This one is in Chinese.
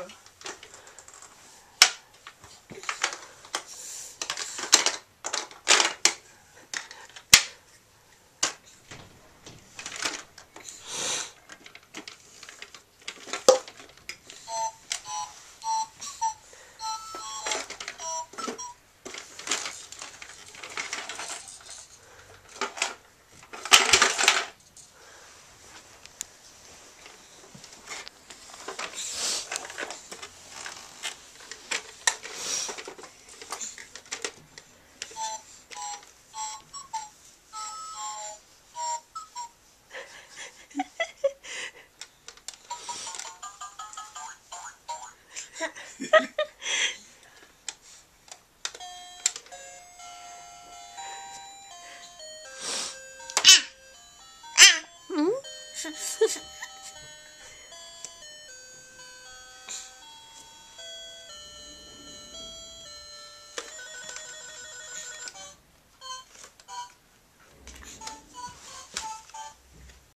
없어? 是是